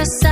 Cause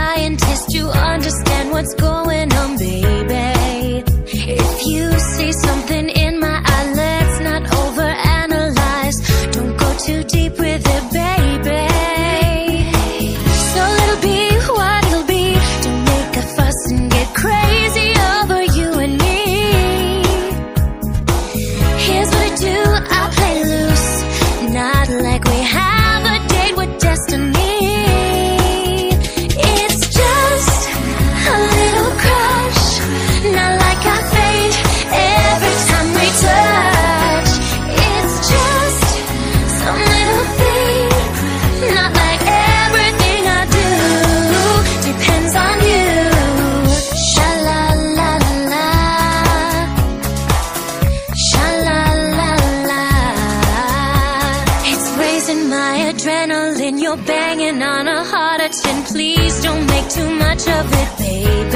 chasing my adrenaline. You're banging on a heart. attention. Please don't make too much of it, babe.